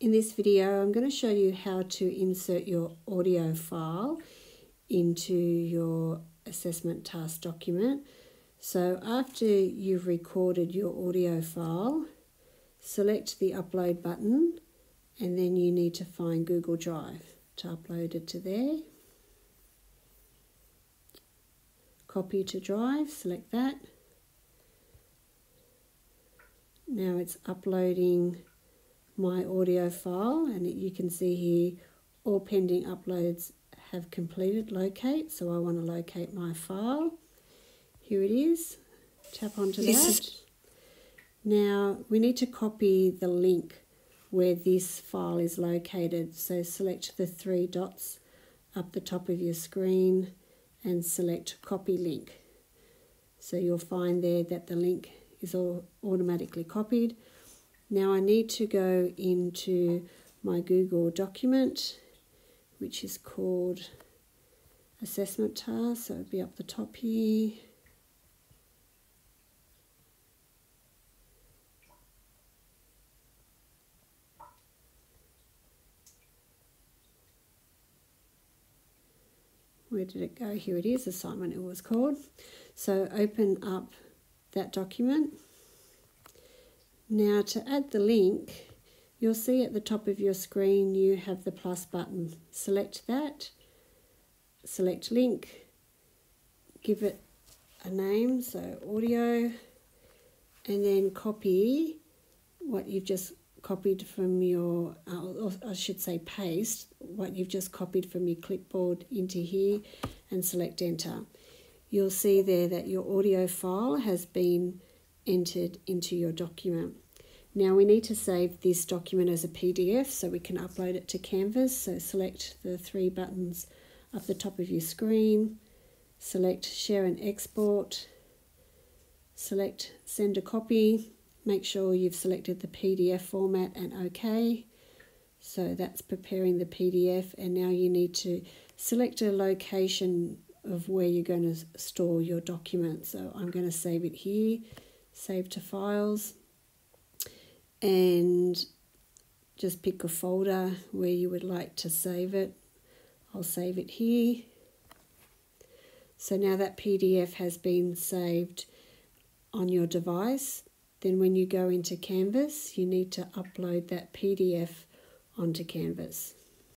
In this video I'm going to show you how to insert your audio file into your assessment task document. So after you've recorded your audio file, select the upload button and then you need to find Google Drive to upload it to there. Copy to Drive, select that. Now it's uploading my audio file and you can see here all pending uploads have completed locate so I want to locate my file. Here it is. Tap onto that. Now we need to copy the link where this file is located. So select the three dots up the top of your screen and select copy link. So you'll find there that the link is all automatically copied now I need to go into my Google document, which is called assessment task. So it'll be up the top here. Where did it go? Here it is, assignment it was called. So open up that document now to add the link, you'll see at the top of your screen you have the plus button. Select that, select link, give it a name, so audio, and then copy what you've just copied from your, uh, or I should say paste, what you've just copied from your clipboard into here and select enter. You'll see there that your audio file has been entered into your document. Now we need to save this document as a PDF so we can upload it to Canvas. So select the three buttons up the top of your screen, select share and export, select send a copy, make sure you've selected the PDF format and OK. So that's preparing the PDF and now you need to select a location of where you're going to store your document. So I'm going to save it here save to files, and just pick a folder where you would like to save it. I'll save it here. So now that PDF has been saved on your device, then when you go into Canvas, you need to upload that PDF onto Canvas.